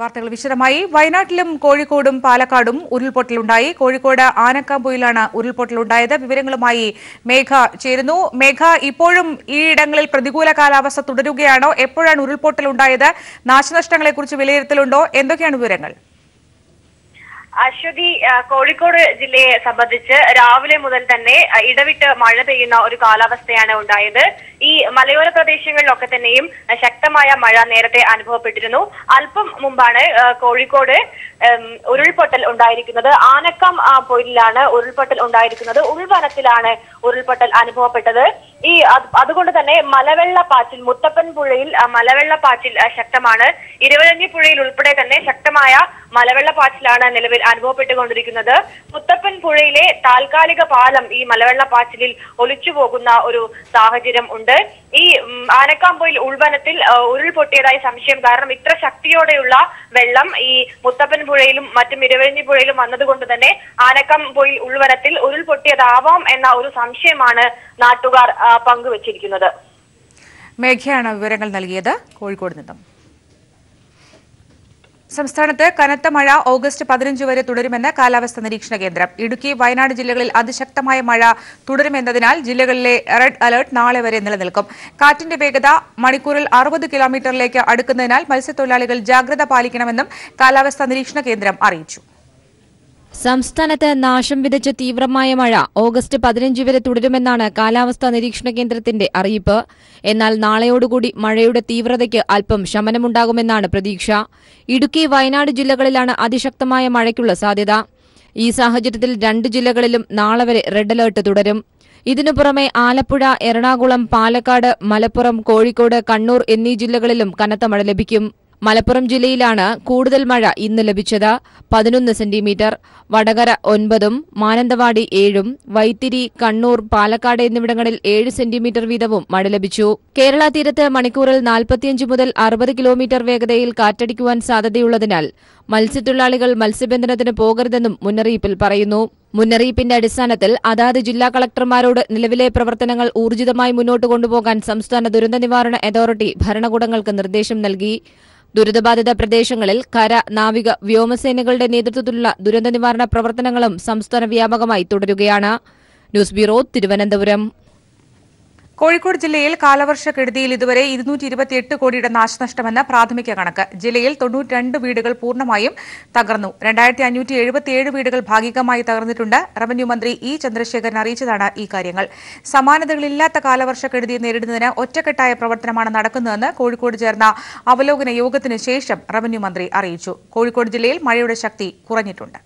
വാർത്തകൾ വിശദമായി. വയനാട്ടിലും കോഴിക്കോടും പാലക്കാടും ഉരുൾപൊട്ടലുണ്ടായി. കോഴിക്കോട് ആനക്കാമ്പൊയിലാണ് ഉരുൾപൊട്ടലുണ്ടായത്. വിവരങ്ങളുമായി മേഘ ചേരുന്നു. മേഘ ഇപ്പോഴും ഈ ഇടങ്ങളിൽ പ്രതികൂല കാലാവസ്ഥ തുടരുകയാണോ? എപ്പോഴാണ് ഉരുൾപൊട്ടലുണ്ടായത്? നാശനഷ്ടങ്ങളെക്കുറിച്ച് വിലയിരുത്തലുണ്ടോ? എന്തൊക്കെയാണ് വിവരങ്ങൾ? അശ്വതി കോഴിക്കോട് ജില്ലയെ സംബന്ധിച്ച് രാവിലെ മുതൽ തന്നെ ഇടവിട്ട് മഴ പെയ്യുന്ന ഒരു കാലാവസ്ഥയാണ് ഉണ്ടായത്. ഈ മലയോര പ്രദേശങ്ങളിലൊക്കെ തന്നെയും ശക്തമായ മഴ നേരത്തെ അനുഭവപ്പെട്ടിരുന്നു. അല്പം മുമ്പാണ് കോഴിക്കോട് ഉരുൾപൊട്ടൽ ഉണ്ടായിരിക്കുന്നത്. ആനക്കം പൊയിലാണ് ഉരുൾപൊട്ടൽ ഉണ്ടായിരിക്കുന്നത്. ഉൾവനത്തിലാണ് ഉരുൾപൊട്ടൽ അനുഭവപ്പെട്ടത്. ഈ അതുകൊണ്ട് തന്നെ മലവെള്ളപ്പാച്ചിൽ മുത്തപ്പൻ പുഴയിൽ മലവെള്ള മലവെള്ളപ്പാച്ചിൽ ശക്തമാണ്. ഇരുവഴഞ്ഞി പുഴയിൽ ഉൾപ്പെടെ തന്നെ ശക്തമായ മലവെള്ളപ്പാച്ചിലാണ് നിലവിൽ അനുഭവപ്പെട്ടുകൊണ്ടിരിക്കുന്നത്. മുത്തപ്പൻ പുഴയിലെ താൽക്കാലിക പാലം ഈ മലവെള്ളപ്പാച്ചിലിൽ ഒലിച്ചു പോകുന്ന ഒരു സാഹചര്യം ഉണ്ട്. ഈ ആനക്കാമ്പൊയിൽ ഉൾവനത്തിൽ ഉരുൾപൊട്ടിയതായി സംശയം കാരണം ഇത്ര ശക്തിയോടെയുള്ള വെള്ളം ഈ മുത്തപ്പൻ പുഴയിലും മറ്റും ഇരുവഴിഞ്ഞി പുഴയിലും വന്നതുകൊണ്ട് തന്നെ ആനക്കാമ്പൊയിൽ ഉൾവനത്തിൽ ഉരുൾപൊട്ടിയതാവാം എന്ന ഒരു സംശയമാണ് നാട്ടുകാർ പങ്കുവച്ചിരിക്കുന്നത്. മേഘയാണ് വിവരങ്ങൾ നൽകിയത് കോഴിക്കോട് നിന്നും. സംസ്ഥാനത്ത് കനത്ത മഴ ഓഗസ്റ്റ് പതിനഞ്ച് വരെ തുടരുമെന്ന് കാലാവസ്ഥാ നിരീക്ഷണ കേന്ദ്രം. ഇടുക്കി വയനാട് ജില്ലകളിൽ അതിശക്തമായ മഴ തുടരുമെന്നതിനാൽ ജില്ലകളിലെ റെഡ് അലർട്ട് നാളെ വരെ നിലനിൽക്കും. കാറ്റിന്റെ വേഗത മണിക്കൂറിൽ അറുപത് കിലോമീറ്ററിലേക്ക് അടുക്കുന്നതിനാൽ മത്സ്യത്തൊഴിലാളികൾ ജാഗ്രത പാലിക്കണമെന്നും കാലാവസ്ഥാ നിരീക്ഷണ കേന്ദ്രം അറിയിച്ചു. സംസ്ഥാനത്ത് നാശം വിതച്ച തീവ്രമായ മഴ ഓഗസ്റ്റ് പതിനഞ്ച് വരെ തുടരുമെന്നാണ് കാലാവസ്ഥാ നിരീക്ഷണ കേന്ദ്രത്തിന്റെ അറിയിപ്പ്. എന്നാൽ നാളെയോടുകൂടി മഴയുടെ തീവ്രതയ്ക്ക് അല്പം ശമനമുണ്ടാകുമെന്നാണ് പ്രതീക്ഷ. ഇടുക്കി വയനാട് ജില്ലകളിലാണ് അതിശക്തമായ മഴയ്ക്കുള്ള സാധ്യത. ഈ സാഹചര്യത്തിൽ രണ്ട് ജില്ലകളിലും നാളെ വരെ റെഡ് അലേർട്ട് തുടരും. ഇതിനു പുറമെ ആലപ്പുഴ എറണാകുളം പാലക്കാട് മലപ്പുറം കോഴിക്കോട് കണ്ണൂർ എന്നീ ജില്ലകളിലും കനത്ത മഴ ലഭിക്കും. മലപ്പുറം ജില്ലയിലാണ് കൂടുതൽ മഴ ഇന്ന് ലഭിച്ചത്. പതിനൊന്ന് സെന്റിമീറ്റർ. വടകര ഒൻപതും മാനന്തവാടി ഏഴും വൈത്തിരി കണ്ണൂർ പാലക്കാട് എന്നിവിടങ്ങളിൽ ഏഴ് സെന്റിമീറ്റർ വീതവും മഴ ലഭിച്ചു. കേരള തീരത്ത് മണിക്കൂറിൽ നാൽപ്പത്തിയഞ്ച് മുതൽ അറുപത് കിലോമീറ്റർ വേഗതയിൽ കാറ്റടിക്കുവാൻ സാധ്യതയുള്ളതിനാൽ മത്സ്യത്തൊഴിലാളികൾ മത്സ്യബന്ധനത്തിന് പോകരുതെന്നും മുന്നറിയിപ്പിൽ പറയുന്നു. മുന്നറിയിപ്പിന്റെ അടിസ്ഥാനത്തിൽ അതാത് ജില്ലാ കളക്ടർമാരോട് നിലവിലെ പ്രവർത്തനങ്ങൾ ഊർജിതമായി മുന്നോട്ട് കൊണ്ടുപോകാൻ സംസ്ഥാന ദുരന്ത നിവാരണ അതോറിറ്റി ഭരണകൂടങ്ങൾക്ക് നിർദ്ദേശം നൽകി. ദുരിതബാധിത പ്രദേശങ്ങളിൽ കര നാവിക വ്യോമസേനകളുടെ നേതൃത്വത്തിലുള്ള ദുരന്ത നിവാരണ പ്രവർത്തനങ്ങളും സംസ്ഥാന വ്യാപകമായി തുടരുകയാണ്. News bureau Thiruvananthapuram. കോഴിക്കോട് ജില്ലയിൽ കാലവർഷക്കെടുതിയിൽ ഇതുവരെ ഇരുന്നൂറ്റി ഇരുപത്തിയെട്ട് കോടിയുടെ നാശനഷ്ടമെന്ന് പ്രാഥമിക കണക്ക്. ജില്ലയിൽ തൊണ്ണൂറ്റിരണ്ട് വീടുകൾ പൂർണമായും തകർന്നു. രണ്ടായിരത്തി അഞ്ഞൂറ്റി എഴുപത്തിയേഴ് വീടുകൾ ഭാഗികമായി തകർന്നിട്ടുണ്ട്. റവന്യൂ മന്ത്രി ഇ ചന്ദ്രശേഖരൻ അറിയിച്ചതാണ് ഈ കാര്യങ്ങൾ. സമാനതകളില്ലാത്ത കാലവർഷക്കെടുതി നേരിടുന്നതിന് ഒറ്റക്കെട്ടായ പ്രവർത്തനമാണ് നടക്കുന്നതെന്ന് കോഴിക്കോട് ചേർന്ന അവലോകന യോഗത്തിനുശേഷം റവന്യൂ മന്ത്രി അറിയിച്ചു. കോഴിക്കോട് ജില്ലയിൽ മഴയുടെ ശക്തി കുറഞ്ഞിട്ടുണ്ട്.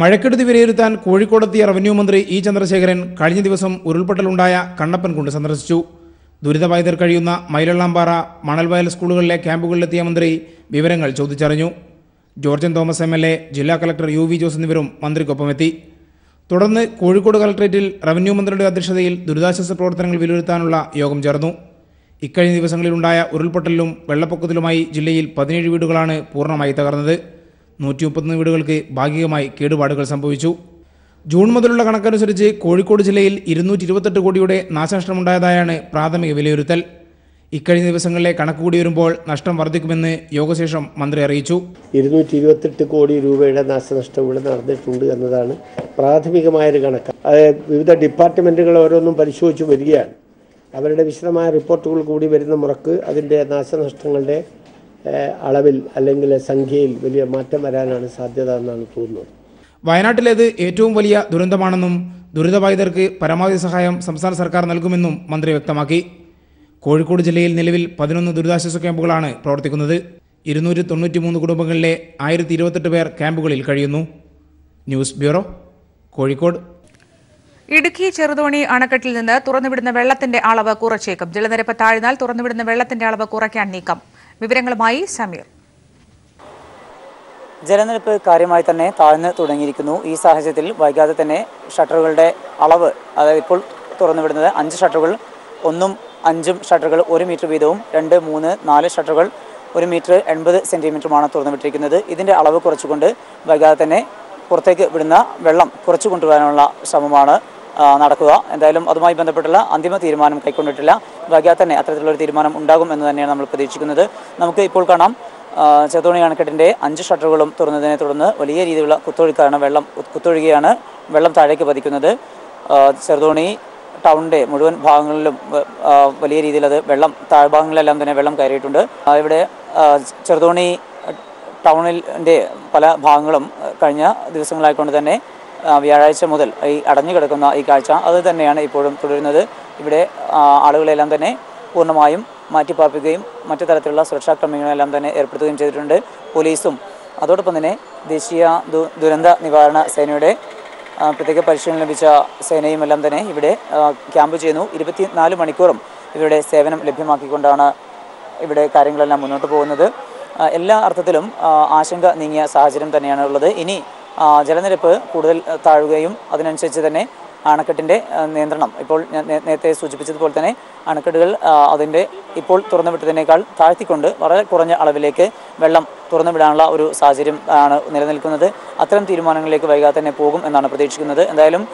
മഴക്കെടുതി വിലയിരുത്താൻ കോഴിക്കോടെത്തിയ റവന്യൂ മന്ത്രി ഇ ചന്ദ്രശേഖരൻ കഴിഞ്ഞ ദിവസം ഉരുൾപൊട്ടലുണ്ടായ കണ്ണപ്പൻകുണ്ട് സന്ദർശിച്ചു. ദുരിതബാധിതർ കഴിയുന്ന മൈലള്ളാമ്പാറ മണൽവയൽ സ്കൂളുകളിലെ ക്യാമ്പുകളിലെത്തിയ മന്ത്രി വിവരങ്ങൾ ചോദിച്ചറിഞ്ഞു. ജോർജൻ തോമസ് എം എൽ എ ജില്ലാ കളക്ടർ യു വി ജോസ് എന്നിവരും മന്ത്രിക്കൊപ്പമെത്തി. തുടർന്ന് കോഴിക്കോട് കളക്ടറേറ്റിൽ റവന്യൂ മന്ത്രിയുടെ അധ്യക്ഷതയിൽ ദുരിതാശ്വാസ പ്രവർത്തനങ്ങൾ വിലയിരുത്താനുള്ള യോഗം ചേർന്നു. ഇക്കഴിഞ്ഞ ദിവസങ്ങളിലുണ്ടായ ഉരുൾപൊട്ടലിലും വെള്ളപ്പൊക്കത്തിലുമായി ജില്ലയിൽ പതിനേഴ് വീടുകളാണ് പൂർണമായി തകർന്നത്. നൂറ്റി മുപ്പത്തൊന്ന് വീടുകൾക്ക് ഭാഗികമായി കേടുപാടുകൾ സംഭവിച്ചു. ജൂൺ മുതലുള്ള കണക്കനുസരിച്ച് കോഴിക്കോട് ജില്ലയിൽ ഇരുന്നൂറ്റി ഇരുപത്തെട്ട് കോടിയുടെ നാശനഷ്ടമുണ്ടായതായാണ് പ്രാഥമിക വിലയിരുത്തൽ. ഇക്കഴിഞ്ഞ ദിവസങ്ങളിലെ കണക്ക് കൂടി വരുമ്പോൾ നഷ്ടം വർദ്ധിക്കുമെന്ന് യോഗശേഷം മന്ത്രി അറിയിച്ചു. ഇരുന്നൂറ്റി ഇരുപത്തെട്ട് കോടി രൂപയുടെ നാശനഷ്ടം ഇവിടെ നടന്നിട്ടുണ്ട് എന്നതാണ് പ്രാഥമികമായൊരു കണക്ക്. അതായത് വിവിധ ഡിപ്പാർട്ട്മെന്റുകൾ ഓരോന്നും പരിശോധിച്ചു വരികയാണ്. അവരുടെ വിശദമായ റിപ്പോർട്ടുകൾ കൂടി വരുന്ന മുറക്ക് അതിന്റെ നാശനഷ്ടങ്ങളുടെ അളവിൽ അല്ലെങ്കിൽ സംഖ്യയിൽ വലിയ മാറ്റം വരാനാണ് സാധ്യത എന്നാണ് തോന്നുന്നത്. വയനാട്ടിലേത് ഏറ്റവും വലിയ ദുരന്തമാണെന്നും ദുരിതബാധിതർക്ക് പരമാവധി സഹായം സംസ്ഥാന സർക്കാർ നൽകുമെന്നും മന്ത്രി വ്യക്തമാക്കി. കോഴിക്കോട് ജില്ലയിൽ നിലവിൽ പതിനൊന്ന് ദുരിതാശ്വാസ ക്യാമ്പുകളാണ് പ്രവർത്തിക്കുന്നത്. ഇരുന്നൂറ്റി തൊണ്ണൂറ്റി മൂന്ന് കുടുംബങ്ങളിലെ ആയിരത്തി ഇരുപത്തെട്ട് പേർ ക്യാമ്പുകളിൽ കഴിയുന്നു. News bureau Kozhikode. Idukki Cheruthoni അണക്കെട്ടിൽ നിന്ന് തുറന്നുവിടുന്ന വെള്ളത്തിന്റെ അളവ് കുറച്ചേക്കും. ജലനിരപ്പ് താഴ്ന്നാൽ തുറന്നുവിടുന്ന വെള്ളത്തിന്റെ അളവ് കുറയ്ക്കാൻ നീക്കം. വിവരങ്ങളുമായി സമീർ. ജലനിരപ്പ് കാര്യമായി തന്നെ താഴ്ന്നു തുടങ്ങിയിരിക്കുന്നു. ഈ സാഹചര്യത്തിൽ വൈകാതെ തന്നെ ഷട്ടറുകളുടെ അളവ് അതായത് ഇപ്പോൾ തുറന്നുവിടുന്നത് അഞ്ച് ഷട്ടറുകൾ ഒന്നും അഞ്ചും ഷട്ടറുകൾ ഒരു മീറ്റർ വീതവും രണ്ട് മൂന്ന് നാല് ഷട്ടറുകൾ ഒരു മീറ്റർ എൺപത് സെന്റിമീറ്ററുമാണ് തുറന്നുവിട്ടിരിക്കുന്നത്. ഇതിന്റെ അളവ് കുറച്ചുകൊണ്ട് വൈകാതെ തന്നെ പുറത്തേക്ക് വിടുന്ന വെള്ളം കുറച്ചു കൊണ്ടുവരാനുള്ള ശ്രമമാണ് നടക്കുക. എന്തായാലും അതുമായി ബന്ധപ്പെട്ടുള്ള അന്തിമ തീരുമാനം കൈക്കൊണ്ടിട്ടില്ല. വൈകാതെ തന്നെ അത്തരത്തിലുള്ള തീരുമാനം ഉണ്ടാകും എന്ന് തന്നെയാണ് നമ്മൾ പ്രതീക്ഷിക്കുന്നത്. നമുക്ക് ഇപ്പോൾ കാണാം ചെറുതോണി അണക്കെട്ടിന്റെ അഞ്ച് ഷട്ടറുകളും തുറന്നതിനെ തുടർന്ന് വലിയ രീതിയിലുള്ള കുത്തൊഴുക്കാണ് വെള്ളം കുത്തൊഴുകിയാണ് വെള്ളം താഴേക്ക് പതിക്കുന്നത്. ചെറുതോണി ടൗണിന്റെ മുഴുവൻ ഭാഗങ്ങളിലും വലിയ രീതിയിൽ അത് വെള്ളം താഴ്ഭാഗങ്ങളിലെല്ലാം തന്നെ വെള്ളം കയറിയിട്ടുണ്ട്. ഇവിടെ ചെറുതോണി ടൗണിന്റെ പല ഭാഗങ്ങളും കഴിഞ്ഞ ദിവസങ്ങളായിക്കൊണ്ട് തന്നെ വ്യാഴാഴ്ച മുതൽ ഈ അടഞ്ഞു കിടക്കുന്ന ഈ കാഴ്ച അത് തന്നെയാണ് ഇപ്പോഴും തുടരുന്നത്. ഇവിടെ ആളുകളെല്ലാം തന്നെ പൂർണമായും മാറ്റിപ്പാർപ്പിക്കുകയും മറ്റു തരത്തിലുള്ള സുരക്ഷാ ക്രമീകരണങ്ങളെല്ലാം തന്നെ ഏർപ്പെടുത്തുകയും ചെയ്തിട്ടുണ്ട്. പോലീസും അതോടൊപ്പം തന്നെ ദേശീയ ദുരന്ത നിവാരണ സേനയുടെ പ്രത്യേക പരിശീലനം ലഭിച്ച സേനയും എല്ലാം തന്നെ ഇവിടെ ക്യാമ്പ് ചെയ്യുന്നു. ഇരുപത്തിനാല് മണിക്കൂറും ഇവരുടെ സേവനം ലഭ്യമാക്കിക്കൊണ്ടാണ് ഇവിടെ കാര്യങ്ങളെല്ലാം മുന്നോട്ട് പോകുന്നത്. എല്ലാ അർത്ഥത്തിലും ആശങ്ക നീങ്ങിയ സാഹചര്യം തന്നെയാണ് ഉള്ളത്. ഇനി ജലനിരപ്പ് കൂടുതൽ താഴുകയും അതിനനുസരിച്ച് തന്നെ അണക്കെട്ടിന്റെ നിയന്ത്രണം. ഇപ്പോൾ ഞാൻ നേരത്തെ സൂചിപ്പിച്ചതുപോലെ തന്നെ അണക്കെട്ടുകൾ അതിന്റെ ഇപ്പോൾ തുറന്നു വിട്ടതിനേക്കാൾ താഴ്ത്തിക്കൊണ്ട് വളരെ കുറഞ്ഞ അളവിലേക്ക് വെള്ളം തുറന്നുവിടാനുള്ള ഒരു സാഹചര്യം ആണ് നിലനിൽക്കുന്നത്. അത്തരം തീരുമാനങ്ങളിലേക്ക് വൈകാതെ തന്നെ പോകും എന്നാണ് പ്രതീക്ഷിക്കുന്നത്. എന്തായാലും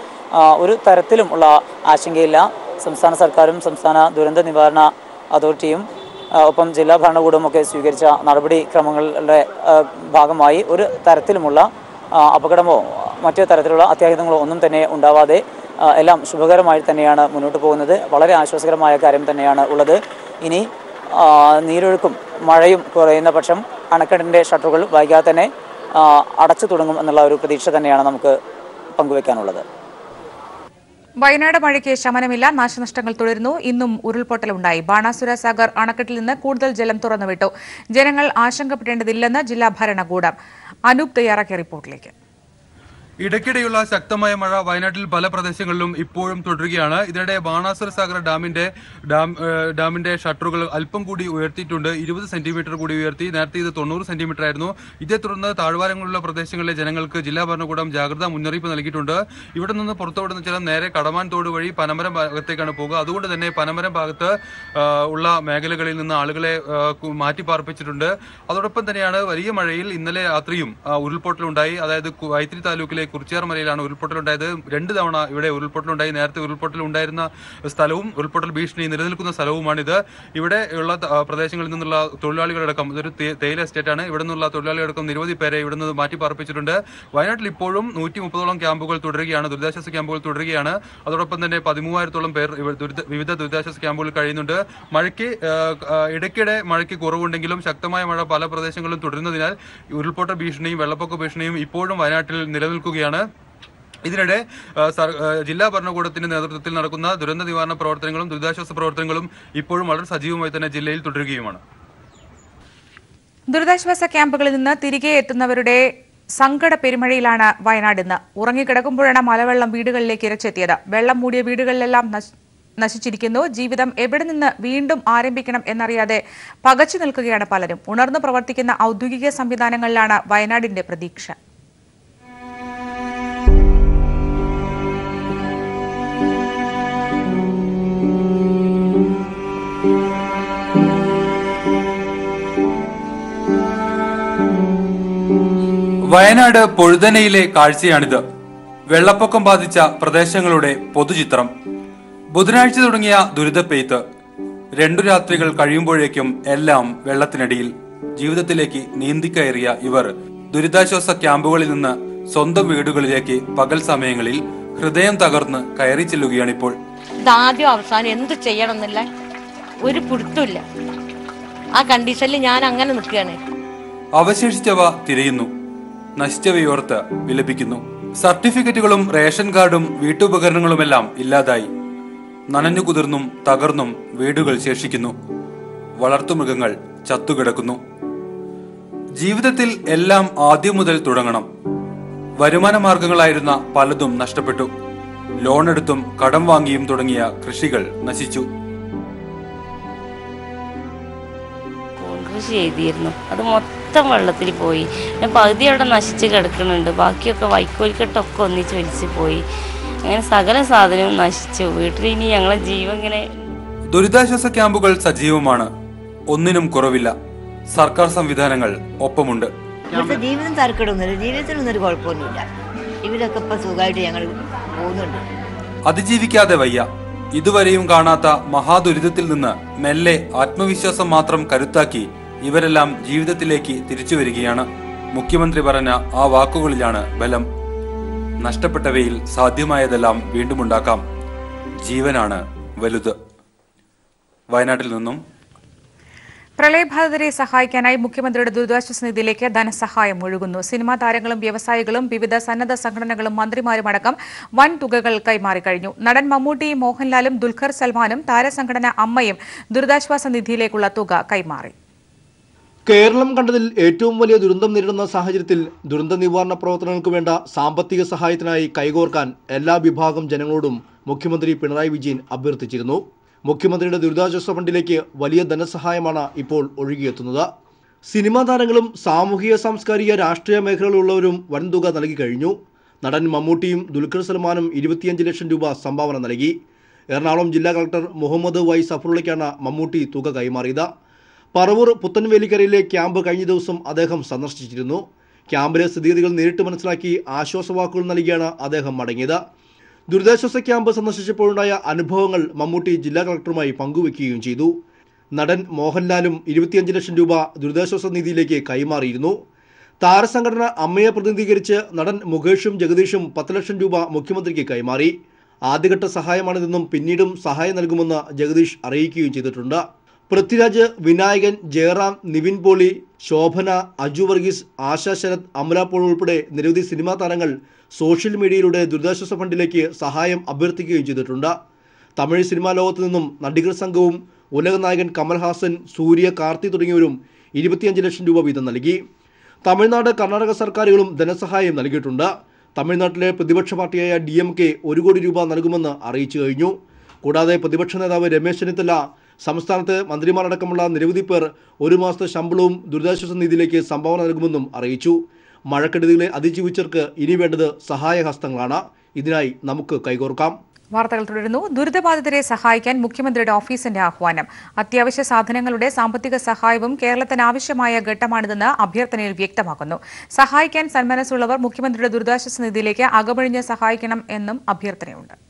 ഒരു തരത്തിലും ഉള്ള ആശങ്കയില്ല. സംസ്ഥാന സർക്കാരും സംസ്ഥാന ദുരന്ത നിവാരണ അതോറിറ്റിയും ഒപ്പം ജില്ലാ ഭരണകൂടവും ഒക്കെ സ്വീകരിച്ച നടപടിക്രമങ്ങളുടെ ഭാഗമായി ഒരു തരത്തിലുമുള്ള അപകടമോ മറ്റു തരത്തിലുള്ള അത്യാഹിതങ്ങളോ ഒന്നും തന്നെ ഉണ്ടാവാതെ എല്ലാം ശുഭകരമായി തന്നെയാണ് മുന്നോട്ട് പോകുന്നത്. വളരെ ആശ്വാസകരമായ കാര്യം തന്നെയാണ് ഉള്ളത്. ഇനി നീരൊഴുക്കും മഴയും കുറയുന്ന പക്ഷം അണക്കെട്ടിന്റെ ഷട്ടറുകൾ വൈകാതെ തന്നെ അടച്ചു തുടങ്ങും എന്നുള്ള ഒരു പ്രതീക്ഷ തന്നെയാണ് നമുക്ക് പങ്കുവെക്കാനുള്ളത്. വയനാട് മഴയ്ക്ക് ശമനമില്ല നാശനഷ്ടങ്ങൾ തുടരുന്നു. ഇന്നും ഉരുൾപൊട്ടലുണ്ടായി. ബാണാസുര സാഗർ അണക്കെട്ടിൽ നിന്ന് കൂടുതൽ ജലം തുറന്നുവിട്ടു. ജനങ്ങൾ ആശങ്കപ്പെടേണ്ടതില്ലെന്ന് ജില്ലാ ഭരണകൂടം. അനൂപ് തയ്യാറാക്കിയ റിപ്പോർട്ടിലേക്ക്. ഇടയ്ക്കിടെയുള്ള ശക്തമായ മഴ വയനാട്ടിൽ പല പ്രദേശങ്ങളിലും ഇപ്പോഴും തുടരുകയാണ്. ഇതിനിടെ ബാണാസുര സാഗർ ഡാമിന്റെ ഡാം ഡാമിന്റെ ഷട്ടറുകൾ അല്പം കൂടി ഉയർത്തിയിട്ടുണ്ട്. ഇരുപത് സെന്റിമീറ്റർ കൂടി ഉയർത്തി. നേരത്തെ ഇത് തൊണ്ണൂറ് സെന്റിമീറ്റർ ആയിരുന്നു. ഇതേ തുടർന്ന് താഴ്വാരങ്ങളിലുള്ള പ്രദേശങ്ങളിലെ ജനങ്ങൾക്ക് ജില്ലാ ഭരണകൂടം ജാഗ്രതാ മുന്നറിയിപ്പ് നൽകിയിട്ടുണ്ട്. ഇവിടെ നിന്ന് പുറത്തുവിടുന്ന ജലം നേരെ കടമാൻ തോട് വഴി പനമരം ഭാഗത്തേക്കാണ് പോകുക. അതുകൊണ്ട് തന്നെ പനമരം ഭാഗത്ത് ഉള്ള മേഖലകളിൽ നിന്ന് ആളുകളെ മാറ്റി പാർപ്പിച്ചിട്ടുണ്ട് അതോടൊപ്പം തന്നെയാണ് വലിയ മഴയിൽ ഇന്നലെ രാത്രിയും ഉരുൾപൊട്ടലുണ്ടായി. അതായത് വൈത്തിരി താലൂക്കിലെ കുറിച്ചിയാർ മലയിലാണ് ഉരുൾപൊട്ടലുണ്ടായത്. രണ്ട് തവണ ഇവിടെ ഉരുൾപൊട്ടലുണ്ടായി. നേരത്തെ ഉരുൾപൊട്ടൽ ഉണ്ടായിരുന്ന സ്ഥലവും ഉരുൾപൊട്ടൽ ഭീഷണി നിലനിൽക്കുന്ന സ്ഥലവുമാണിത്. ഇവിടെ ഉള്ള പ്രദേശങ്ങളിൽ നിന്നുള്ള തൊഴിലാളികളടക്കം ഇതൊരു തേയില എസ്റ്റേറ്റ് ആണ്. ഇവിടെ നിന്നുള്ള തൊഴിലാളികളടക്കം നിരവധി പേരെ ഇവിടെ നിന്ന് മാറ്റി പാർപ്പിച്ചിട്ടുണ്ട് വയനാട്ടിൽ ഇപ്പോഴും നൂറ്റി മുപ്പതോളം ക്യാമ്പുകൾ തുടരുകയാണ് ദുരിതാശ്വാസ ക്യാമ്പുകൾ തുടരുകയാണ്. അതോടൊപ്പം തന്നെ പതിമൂവായിരത്തോളം പേർ വിവിധ ദുരിതാശ്വാസ ക്യാമ്പുകളിൽ കഴിയുന്നുണ്ട്. മഴയ്ക്ക് ഇടയ്ക്കിടെ മഴയ്ക്ക് കുറവുണ്ടെങ്കിലും ശക്തമായ മഴ പല പ്രദേശങ്ങളിലും തുടരുന്നതിനാൽ ഉരുൾപൊട്ട ഭീഷണിയും വെള്ളപ്പൊക്ക ഭീഷണിയും ഇപ്പോഴും വയനാട്ടിൽ നിലനിൽക്കുകയാണ്. ഇതിനിടെ ആ, ജില്ലാ ഭരണകൂടത്തിന്റെ നേതൃത്വത്തിൽ നടക്കുന്ന ദുരന്ത നിവാരണ പ്രവർത്തനങ്ങളും ദുരിതാശ്വാസ പ്രവർത്തനങ്ങളും ഇപ്പോഴും വളരെ സജീവമായി തന്നെ ജില്ലയിൽ തുടരുകയുമാണ്. ദുരിതാശ്വാസ ക്യാമ്പുകളിൽ നിന്ന് തിരികെ എത്തുന്നവരുടെ സങ്കട പെരുമഴയിലാണ് വയനാട് ഇന്ന്. ഉറങ്ങിക്കിടക്കുമ്പോഴാണ് മലവെള്ളം വീടുകളിലേക്ക് ഇരച്ചെത്തിയത്. വെള്ളം മൂടിയ വീടുകളിലെല്ലാം നശിച്ചിരിക്കുന്നു. ജീവിതം എവിടെ നിന്ന് വീണ്ടും ആരംഭിക്കണം എന്നറിയാതെ പകച്ചു നിൽക്കുകയാണ് പലരും. ഉണർന്നു പ്രവർത്തിക്കുന്ന ഔദ്യോഗിക സംവിധാനങ്ങളിലാണ് വയനാടിന്റെ പ്രതീക്ഷ. വയനാട് പൊഴുതനയിലെ കാഴ്ചയാണിത്. വെള്ളപ്പൊക്കം ബാധിച്ച പ്രദേശങ്ങളുടെ പൊതുചിത്രം. ബുധനാഴ്ച തുടങ്ങിയ ദുരിതപ്പെയ്ത്ത്. രണ്ടു രാത്രികൾ കഴിയുമ്പോഴേക്കും എല്ലാം വെള്ളത്തിനടിയിൽ. ജീവിതത്തിലേക്ക് നീന്തിക്കയറിയ ഇവർ ദുരിതാശ്വാസ ക്യാമ്പുകളിൽ നിന്ന് സ്വന്തം വീടുകളിലേക്ക് പകൽ സമയങ്ങളിൽ ഹൃദയം തകർന്ന് കയറി ചെല്ലുകയാണിപ്പോൾ. ഇതാദ്യം അവസാനം എന്ത് ചെയ്യണം എന്നില്ല ഒരു പിടുത്തമില്ല ആ കണ്ടീഷനിൽ ഞാൻ അങ്ങനെ നിൽക്കുകയാണ്. അവശേഷിച്ചവ തിരയുന്നു. നശിച്ചവയോർത്ത് വിലപിക്കുന്നു. സർട്ടിഫിക്കറ്റുകളും റേഷൻ കാർഡും വീട്ടുപകരണങ്ങളുമെല്ലാം ഇല്ലാതായി. നനഞ്ഞു കുതിർന്നും തകർന്നും വീടുകൾ ശേഷിക്കുന്നു. വളർത്തുമൃഗങ്ങൾ ചത്തുകിടക്കുന്നു. ജീവിതത്തിൽ എല്ലാം ആദ്യം മുതൽ തുടങ്ങണം. വരുമാന മാർഗങ്ങളായിരുന്ന പലതും നഷ്ടപ്പെട്ടു. ലോണെടുത്തും കടം വാങ്ങിയും തുടങ്ങിയ കൃഷികൾ നശിച്ചു. കൃഷി ചെയ്തിരുന്നു. അത് മൊത്തം വെള്ളത്തിൽ പോയി. പിന്നെ പകുതി അവിടെ നശിച്ച് കിടക്കുന്നുണ്ട്. ബാക്കിയൊക്കെ വൈക്കോൽക്കെട്ടൊക്കെ ഒന്നിച്ച് വലിച്ച് പോയി. അങ്ങനെ സകല സാധനവും നശിച്ചു. വീട്ടിൽ ഇനി ഞങ്ങളെ ജീവൻ ഇങ്ങനെ ദുരിതാശ്വാസ ക്യാമ്പുകൾ സജീവമാണ്. ഒന്നിനും കുറവില്ല. സർക്കാർ സംവിധാനങ്ങൾ ഒപ്പമുണ്ട്. ഇവിടുത്തെ ജീവിതം തരക്കിടുന്നില്ല ജീവിതത്തിനൊന്നും ഒരു കുഴപ്പമൊന്നുമില്ല. ഇവരൊക്കെ ഇപ്പൊ സുഖമായിട്ട് ഞങ്ങൾ പോകുന്നുണ്ട്. അതിജീവിക്കാതെ വയ്യ. ഇതുവരെയും കാണാത്ത മഹാദുരിതത്തിൽ നിന്ന് മെല്ലെ ആത്മവിശ്വാസം മാത്രം കരുത്താക്കി ഇവരെല്ലാം ജീവിതത്തിലേക്ക് തിരിച്ചു വരികയാണ്. മുഖ്യമന്ത്രി പറഞ്ഞ ആ വാക്കുകളിലാണ് ബലം. നഷ്ടപ്പെട്ടവയിൽ സാധ്യമായതെല്ലാം വീണ്ടുമുണ്ടാക്കാം. ജീവനാണ് വലുത്. വയനാട്ടിൽ നിന്നും പ്രളയബാധിതരെ സഹായിക്കാനായി മുഖ്യമന്ത്രിയുടെ ദുരിതാശ്വാസ നിധിയിലേക്ക് ധനസഹായം ഒഴുകുന്നു. സിനിമാ താരങ്ങളും വ്യവസായികളും വിവിധ സന്നദ്ധ സംഘടനകളും മന്ത്രിമാരുമടക്കം വൻ തുകകൾ കൈമാറിക്കഴിഞ്ഞു നടൻ മമ്മൂട്ടിയും മോഹൻലാലും ദുൽഖർ സൽമാനും താരസംഘടന അമ്മയും ദുരിതാശ്വാസ നിധിയിലേക്കുള്ള തുക കൈമാറി. കേരളം കണ്ടതിൽ ഏറ്റവും വലിയ ദുരന്തം നേരിടുന്ന സാഹചര്യത്തിൽ ദുരന്ത നിവാരണ പ്രവർത്തനങ്ങൾക്ക് വേണ്ട സാമ്പത്തിക സഹായത്തിനായി കൈകോർക്കാൻ എല്ലാ വിഭാഗം ജനങ്ങളോടും മുഖ്യമന്ത്രി പിണറായി വിജയൻ അഭ്യർത്ഥിച്ചിരുന്നു. മുഖ്യമന്ത്രിയുടെ ദുരിതാശ്വാസ ഫണ്ടിലേക്ക് വലിയ ധനസഹായമാണ് ഇപ്പോൾ ഒഴുകിയെത്തുന്നത്. സിനിമാ താരങ്ങളും സാമൂഹിക സാംസ്കാരിക രാഷ്ട്രീയ മേഖലകളിലുള്ളവരും വൻതുക നൽകി കഴിഞ്ഞു. നടൻ മമ്മൂട്ടിയും ദുൽഖർ സൽമാനും ഇരുപത്തിയഞ്ച് ലക്ഷം രൂപ സംഭാവന നൽകി. എറണാകുളം ജില്ലാ കളക്ടർ മുഹമ്മദ് വൈ സഫറുള്ളയ്ക്കാണ് മമ്മൂട്ടി തുക കൈമാറിയത്. പറവൂർ പുത്തൻവേലിക്കരയിലെ ക്യാമ്പ് കഴിഞ്ഞ ദിവസം അദ്ദേഹം സന്ദർശിച്ചിരുന്നു. ക്യാമ്പിലെ സ്ഥിതിഗതികൾ നേരിട്ട് മനസ്സിലാക്കി ആശ്വാസവാക്കുകൾ നൽകിയാണ് അദ്ദേഹം മടങ്ങിയത്. ദുരിതാശ്വാസ ക്യാമ്പ് സന്ദർശിച്ചപ്പോഴുണ്ടായ അനുഭവങ്ങൾ മമ്മൂട്ടി ജില്ലാ കളക്ടറുമായി പങ്കുവെക്കുകയും ചെയ്തു. നടൻ മോഹൻലാലും ഇരുപത്തിയഞ്ച് ലക്ഷം രൂപ ദുരിതാശ്വാസ നിധിയിലേക്ക് കൈമാറിയിരുന്നു. താരസംഘടന അമ്മയെ പ്രതിനിധീകരിച്ച് നടൻ മുകേഷും ജഗദീഷും പത്ത് ലക്ഷം രൂപ മുഖ്യമന്ത്രിക്ക് കൈമാറി. ആദ്യഘട്ട സഹായമാണിതെന്നും പിന്നീടും സഹായം നൽകുമെന്ന് ജഗദീഷ് അറിയിക്കുകയും ചെയ്തിട്ടുണ്ട്. പൃഥ്വിരാജ് വിനായകൻ ജയറാം നിവിൻ പോളി ശോഭന അജു വർഗീസ് ആശ ശരത് അമല പോൾ ഉൾപ്പെടെ നിരവധി സിനിമാ താരങ്ങൾ സോഷ്യൽ മീഡിയയിലൂടെ ദുരിതാശ്വാസ ഫണ്ടിലേക്ക് സഹായം അഭ്യർത്ഥിക്കുകയും ചെയ്തിട്ടുണ്ട്. തമിഴ് സിനിമാ ലോകത്തു നിന്നും നടികർ സംഘവും ഉലകനായകൻ കമൽഹാസൻ സൂര്യ കാർത്തി തുടങ്ങിയവരും ഇരുപത്തിയഞ്ച് ലക്ഷം രൂപ വീതം നൽകി. തമിഴ്നാട് കർണാടക സർക്കാരുകളും ധനസഹായം നൽകിയിട്ടുണ്ട്. തമിഴ്നാട്ടിലെ പ്രതിപക്ഷ പാർട്ടിയായ ഡി ഒരു കോടി രൂപ നൽകുമെന്ന് അറിയിച്ചു കഴിഞ്ഞു. കൂടാതെ പ്രതിപക്ഷ നേതാവ് രമേശ് ചെന്നിത്തല സംസ്ഥാനത്ത് മന്ത്രിമാരടക്കമുള്ള നിരവധി പേർ ഒരു മാസത്തെ ശമ്പളവും ദുരിതാശ്വാസ നിധിയിലേക്ക് സംഭാവന നൽകുമെന്നും അറിയിച്ചു. മഴക്കെടുതികളെ അതിജീവിച്ചവർക്ക് ഇനി വേണ്ടത് സഹായഹസ്തങ്ങളാണ്. ഇതിനായി നമുക്ക് കൈകോർക്കാം. വാർത്തകൾ തുടരുന്നു. ദുരിതബാധിതരെ സഹായിക്കാൻ മുഖ്യമന്ത്രിയുടെ ഓഫീസിന്റെ ആഹ്വാനം. അത്യാവശ്യ സാധനങ്ങളുടെ സാമ്പത്തിക സഹായവും കേരളത്തിന് ആവശ്യമായ ഘട്ടമാണിതെന്ന് അഭ്യർത്ഥനയിൽ വ്യക്തമാക്കുന്നു. സഹായിക്കാൻ സന്മനസ്സുള്ളവർ മുഖ്യമന്ത്രിയുടെ ദുരിതാശ്വാസ നിധിയിലേക്ക് അകമഴിഞ്ഞ് സഹായിക്കണം എന്നും അഭ്യർത്ഥനയുണ്ട്.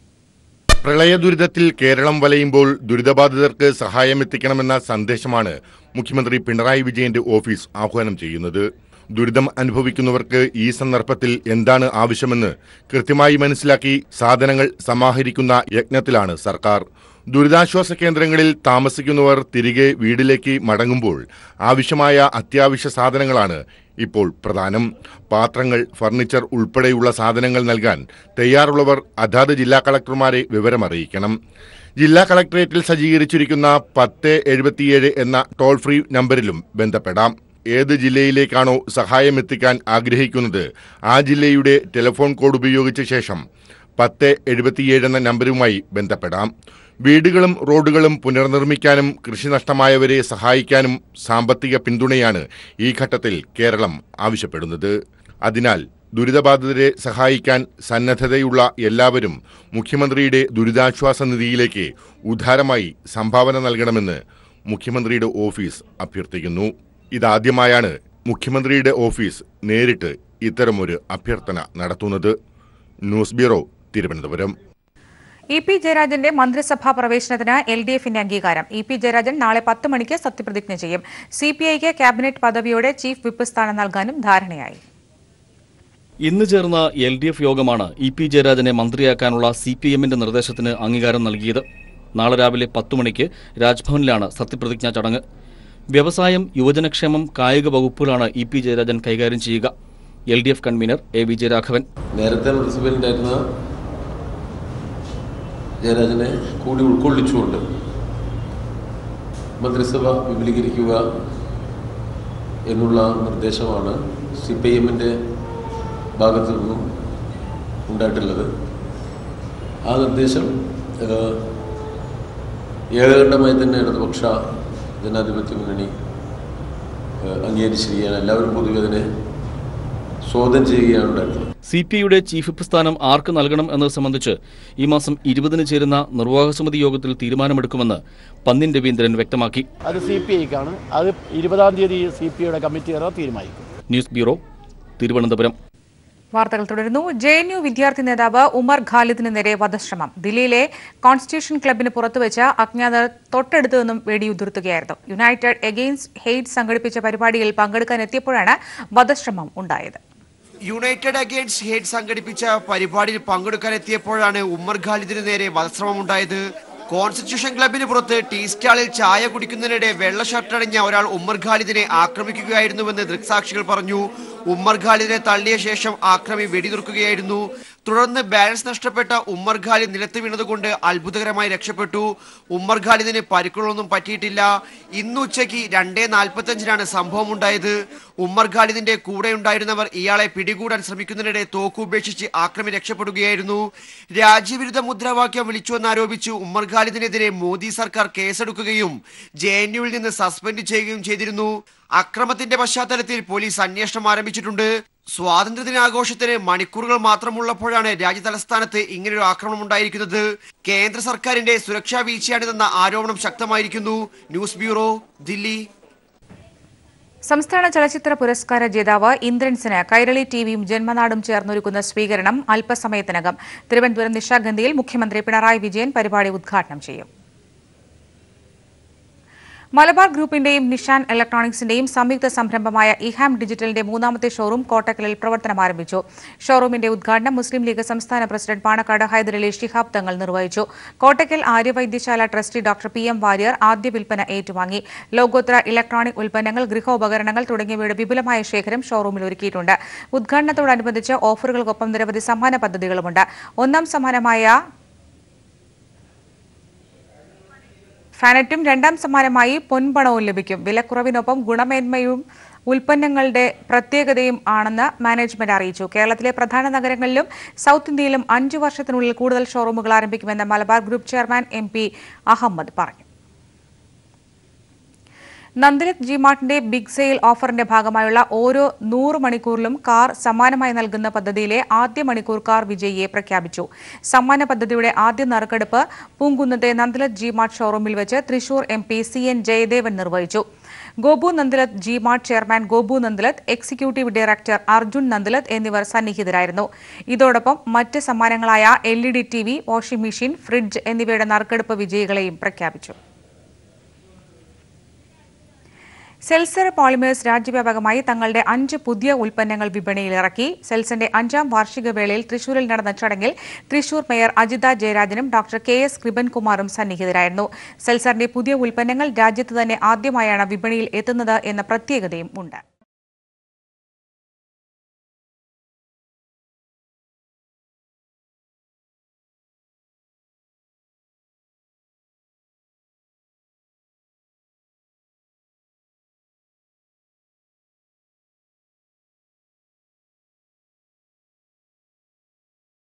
പ്രളയ ദുരിതത്തിൽ കേരളം വലയുമ്പോൾ ദുരിതബാധിതർക്ക് സഹായമെത്തിക്കണമെന്ന സന്ദേശമാണ് മുഖ്യമന്ത്രി പിണറായി വിജയന്റെ ഓഫീസ് ആഹ്വാനം ചെയ്യുന്നത്. ദുരിതം അനുഭവിക്കുന്നവർക്ക് ഈ സന്ദർഭത്തിൽ എന്താണ് ആവശ്യമെന്ന് കൃത്യമായി മനസ്സിലാക്കി സാധനങ്ങൾ സമാഹരിക്കുന്ന യജ്ഞത്തിലാണ് സർക്കാർ. ദുരിതാശ്വാസ കേന്ദ്രങ്ങളിൽ താമസിക്കുന്നവർ തിരികെ വീട്ടിലേക്ക് മടങ്ങുമ്പോൾ ആവശ്യമായ അത്യാവശ്യ സാധനങ്ങളാണ് ഇപ്പോൾ പ്രധാനം പാത്രങ്ങൾ ഫർണിച്ചർ ഉൾപ്പെടെയുള്ള സാധനങ്ങൾ നൽകാൻ തയ്യാറുള്ളവർ അതാത് ജില്ലാ കളക്ടർമാരെ വിവരമറിയിക്കണം. ജില്ലാ കളക്ടറേറ്റിൽ സജ്ജീകരിച്ചിരിക്കുന്ന പത്ത് എഴുപത്തിയേഴ് എന്ന ടോൾ ഫ്രീ നമ്പറിലും ബന്ധപ്പെടാം. ഏത് ജില്ലയിലേക്കാണോ സഹായം എത്തിക്കാൻ ആഗ്രഹിക്കുന്നത് ആ ജില്ലയുടെ ടെലിഫോൺ കോഡ് ഉപയോഗിച്ച ശേഷം പത്ത് എഴുപത്തിയേഴ് എന്ന നമ്പരുമായി ബന്ധപ്പെടാം. വീടുകളും റോഡുകളും പുനർനിർമ്മിക്കാനും കൃഷി നഷ്ടമായവരെ സഹായിക്കാനും സാമ്പത്തിക പിന്തുണയാണ് ഈ ഘട്ടത്തിൽ കേരളം ആവശ്യപ്പെടുന്നത്. അതിനാൽ ദുരിതബാധിതരെ സഹായിക്കാൻ സന്നദ്ധതയുള്ള എല്ലാവരും മുഖ്യമന്ത്രിയുടെ ദുരിതാശ്വാസ നിധിയിലേക്ക് ഉദാരമായി സംഭാവന നൽകണമെന്ന് മുഖ്യമന്ത്രിയുടെ ഓഫീസ് അഭ്യർത്ഥിക്കുന്നു. ഇതാദ്യമായാണ് മുഖ്യമന്ത്രിയുടെ ഓഫീസ് നേരിട്ട് ഇത്തരമൊരു അഭ്യർത്ഥന നടത്തുന്നത്. News bureau Thiruvananthapuram. E P ജയരാജന്റെ മന്ത്രിസഭാ പ്രവേശനത്തിന് എൽ ഡി എഫിന്റെ അംഗീകാരം. ഇ പി ജയരാജൻ നാളെ പത്ത് മണിക്ക് സത്യപ്രതിജ്ഞ ചെയ്യും. സി പി ഐക്ക് ക്യാബിനറ്റ് പദവിയോടെ ചീഫ് വിപ്പ് സ്ഥാനം നൽകാനും ധാരണയായി. ഇന്ന് ചേർന്ന എൽ ഡി എഫ് യോഗമാണ് ഇ പി ജയരാജനെ മന്ത്രിയാക്കാനുള്ള സി പി എമ്മിന്റെ നിർദ്ദേശത്തിന് അംഗീകാരം നൽകിയത്. നാളെ രാവിലെ പത്തു മണിക്ക് രാജ്ഭവനിലാണ് സത്യപ്രതിജ്ഞാ ചടങ്ങ്. വ്യവസായം യുവജനക്ഷേമം കായിക വകുപ്പുകളാണ് ഇ പി ജയരാജൻ കൈകാര്യം ചെയ്യുക. L D F convener A Vijayaraghavan നേരത്തെ മുനിസിപ്പലിന്റായിരുന്ന ജയരാജനെ കൂടി ഉൾക്കൊള്ളിച്ചുകൊണ്ട് മന്ത്രിസഭ വിപുലീകരിക്കുക എന്നുള്ള നിർദ്ദേശമാണ് സി പി എമ്മിന്റെ ഭാഗത്തു നിന്നും ഉണ്ടായിട്ടുള്ളത്. ആ നിർദ്ദേശം ഏകകണ്ഠമായി തന്നെ ഇടതുപക്ഷ ജനാധിപത്യ മുന്നണി അംഗീകരിച്ചിരിക്കുകയാണ്. എല്ലാവരും പൊതുവെ അതിനെ സ്വാഗതം ചെയ്യുകയാണ് ഉണ്ടായിട്ടുള്ളത്. സി പി ഐയുടെ ചീഫ് വിപ്പ് സ്ഥാനം ആർക്ക് നൽകണം എന്നത് സംബന്ധിച്ച് ഈ മാസം ഇരുപതിന് ചേരുന്ന നിർവാഹക സമിതി യോഗത്തിൽ തീരുമാനമെടുക്കുമെന്ന് പന്നിൻ രവീന്ദ്രൻ വ്യക്തമാക്കി. അത് സി പി ഐക്കാണ്. അത് ഇരുപതാം തീയതി സി പി ഐയുടെ കമ്മിറ്റി തീരുമാനിക്കും. News bureau Thiruvananthapuram. വാർത്തകൾ തുടരുന്നു. ജെ എൻ യു വിദ്യാർത്ഥി നേതാവ് ഉമർ ഖാലിദിന് നേരെ വധശ്രമം. ദില്ലിയിലെ കോൺസ്റ്റിറ്റ്യൂഷൻ ക്ലബിന് പുറത്തുവച്ച അജ്ഞാതർ തൊട്ടടുത്തു നിന്നും വെടിയുതിർത്തുകയായിരുന്നു. യുണൈറ്റഡ് എഗെയിൻസ്റ്റ് ഹെയ്റ്റ് സംഘടിപ്പിച്ച പരിപാടിയിൽ പങ്കെടുക്കാൻ എത്തിയപ്പോഴാണ് വധശ്രമം ഉണ്ടായത്. യുണൈറ്റഡ് അഗേൻസ്റ്റ് ഹേറ്റ് സംഘടിപ്പിച്ച പരിപാടിയിൽ പങ്കെടുക്കാനെത്തിയപ്പോഴാണ് ഉമ്മർ ഖാലിദിന് നേരെ വധശ്രമമുണ്ടായത് കോൺസ്റ്റിറ്റ്യൂഷൻ ക്ലബിന് പുറത്ത് ടീ സ്റ്റാളിൽ ചായ കുടിക്കുന്നതിനിടെ വെള്ള ഷർട്ടണിഞ്ഞ ഒരാൾ ഉമ്മർ ഖാലിദിനെ ആക്രമിക്കുകയായിരുന്നുവെന്ന് ദൃക്സാക്ഷികൾ പറഞ്ഞു. ഉമ്മർ ഖാലിദിനെ തള്ളിയ ശേഷം ആക്രമി വെടിനിർക്കുകയായിരുന്നു തുടർന്ന് ബാലൻസ് നഷ്ടപ്പെട്ട ഉമ്മർ ഖാലിദ് നിലത്ത് വീണതുകൊണ്ട് അത്ഭുതകരമായി രക്ഷപ്പെട്ടു. ഉമ്മർ ഖാലിദിന് പരിക്കുകളൊന്നും പറ്റിയിട്ടില്ല. ഇന്ന് ഉച്ചയ്ക്ക് രണ്ടേ നാൽപ്പത്തഞ്ചിനാണ് സംഭവം ഉണ്ടായത് ഉമ്മർ ഖാലിദിന്റെ കൂടെ ഉണ്ടായിരുന്നവർ ഇയാളെ പിടികൂടാൻ ശ്രമിക്കുന്നതിനിടെ തോക്കുപേക്ഷിച്ച് ആക്രമി രക്ഷപ്പെടുകയായിരുന്നു. രാജ്യവിരുദ്ധ മുദ്രാവാക്യം വിളിച്ചുവെന്നാരോപിച്ച് ഉമ്മർ ഖാലിദിനെതിരെ മോദി സർക്കാർ കേസെടുക്കുകയും ജെ എൻ യുവിൽ നിന്ന് സസ്പെൻഡ് ചെയ്യുകയും ചെയ്തിരുന്നു. അക്രമത്തിന്റെ പശ്ചാത്തലത്തിൽ പോലീസ് അന്വേഷണം ആരംഭിച്ചിട്ടുണ്ട്. സ്വാതന്ത്ര്യദിനാഘോഷത്തിന് മണിക്കൂറുകൾ മാത്രമുള്ളപ്പോഴാണ് രാജ്യ തലസ്ഥാനത്ത് ഇങ്ങനൊരു ആക്രമണം ഉണ്ടായിരിക്കുന്നത്. കേന്ദ്ര സർക്കാരിന്റെ സുരക്ഷാ വീഴ്ചയാണിതെന്ന ആരോപണം ശക്തമായിരിക്കുന്നു. News bureau Delhi. സംസ്ഥാന ചലച്ചിത്ര പുരസ്കാര ജേതാവ് ഇന്ദ്രൻസിന് കൈരളി ടിവിയും ജന്മനാടും ചേർന്നൊരുക്കുന്ന സ്വീകരണം അല്പസമയത്തിനകം. തിരുവനന്തപുരം നിശാഗന്ധിയിൽ മുഖ്യമന്ത്രി പിണറായി വിജയൻ പരിപാടി ഉദ്ഘാടനം ചെയ്യും. മലബാർ ഗ്രൂപ്പിന്റെയും നിഷാൻ ഇലക്ട്രോണിക്സിന്റെയും സംയുക്ത സംരംഭമായ ഇഹാം ഡിജിറ്റലിന്റെ മൂന്നാമത്തെ ഷോറൂം കോട്ടക്കലിൽ പ്രവർത്തനം ആരംഭിച്ചു. ഷോറൂമിന്റെ ഉദ്ഘാടനം മുസ്ലിം ലീഗ് സംസ്ഥാന പ്രസിഡന്റ് പാണക്കാട് ഹൈദരലി ശിഹാബ് തങ്ങൾ നിർവഹിച്ചു. Kottakkal Aryavaidyasala trustee doctor P M Warrier ആദ്യ വിൽപ്പന ഏറ്റുവാങ്ങി. ലോകോത്തര ഇലക്ട്രോണിക് ഉൽപ്പന്നങ്ങൾ ഗൃഹോപകരണങ്ങൾ തുടങ്ങിയവയുടെ വിപുലമായ ശേഖരം ഷോറൂമിൽ ഒരുക്കിയിട്ടുണ്ട്. ഉദ്ഘാടനത്തോടനുബന്ധിച്ച് ഓഫറുകൾക്കൊപ്പം നിരവധി സമ്മാന പദ്ധതികളുമുണ്ട്. ഒന്നാം സമ്മാനമായ ഫാനറ്റും രണ്ടാം സമ്മാനമായി പൊൻപണവും ലഭിക്കും. വിലക്കുറവിനൊപ്പം ഗുണമേന്മയും ഉൽപ്പന്നങ്ങളുടെ പ്രത്യേകതയും ആണെന്ന് മാനേജ്മെന്റ് അറിയിച്ചു. കേരളത്തിലെ പ്രധാന നഗരങ്ങളിലും സൗത്ത് ഇന്ത്യയിലും അഞ്ചു വർഷത്തിനുള്ളിൽ കൂടുതൽ ഷോറൂമുകൾ ആരംഭിക്കുമെന്ന് Malabar group chairman M Ahmed പറഞ്ഞു. നന്ദിലത് ജി മാർട്ടിന്റെ ബിഗ് സെയിൽ ഓഫറിന്റെ ഭാഗമായുള്ള ഓരോ നൂറ് മണിക്കൂറിലും കാർ സമ്മാനമായി നൽകുന്ന പദ്ധതിയിലെ ആദ്യ മണിക്കൂർ കാർ വിജയിയെ പ്രഖ്യാപിച്ചു. സമ്മാന പദ്ധതിയുടെ ആദ്യ നറുക്കെടുപ്പ് പൂങ്കുന്നത്തെ നന്ദിലത് ജി മാർട്ട് ഷോറൂമിൽ വെച്ച് Thrissur M P C N Jayadevan നിർവഹിച്ചു. Gopu Nandilath G Mart chairman Gopu Nandilath executive director Arjun Nandilath എന്നിവർ സന്നിഹിതരായിരുന്നു. ഇതോടൊപ്പം മറ്റ് സമ്മാനങ്ങളായ L E D T V washing machine fridge എന്നിവയുടെ നറുക്കെടുപ്പ് വിജയികളെയും പ്രഖ്യാപിച്ചു. സെൽസർ പോളിമേഴ്സ് രാജ്യവ്യാപകമായി തങ്ങളുടെ അഞ്ച് പുതിയ ഉൽപ്പന്നങ്ങൾ വിപണിയിൽ ഇറക്കി. സെൽസിന്റെ അഞ്ചാം വാർഷിക വേളയിൽ തൃശൂരിൽ നടന്ന ചടങ്ങിൽ തൃശൂർ മേയർ അജിത ജയരാജനും ഡോക്ടർ കെ എസ് കൃപൻകുമാറും സന്നിഹിതരായിരുന്നു. സെൽസറിന്റെ പുതിയ ഉൽപ്പന്നങ്ങൾ രാജ്യത്ത് തന്നെ ആദ്യമായാണ് വിപണിയിൽ എത്തുന്നത് എന്ന പ്രത്യേകതയും ഉണ്ട്.